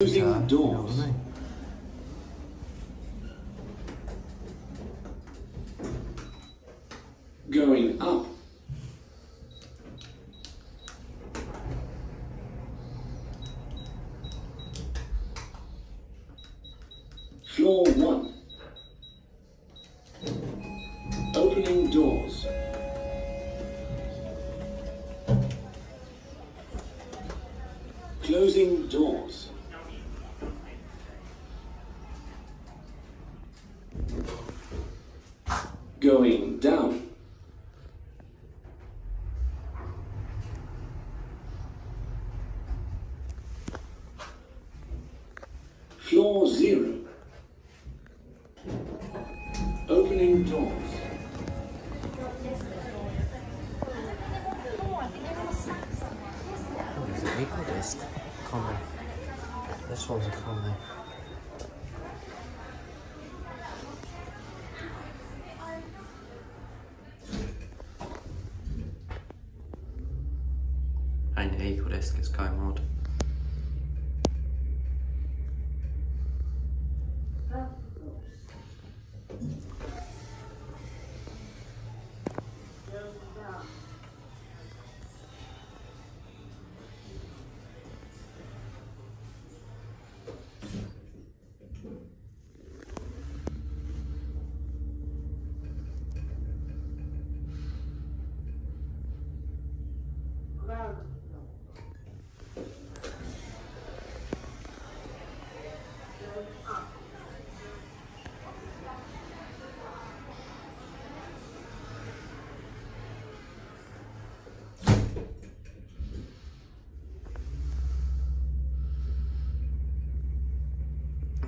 Closing doors. what I mean? Going up. Floor one. Opening doors. Closing doors. Going down. Floor zero. Opening doors. Is it equal disc? Combi. This one's a combi. Ain't the EcoDisc, it's Kone mod.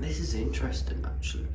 This is interesting actually.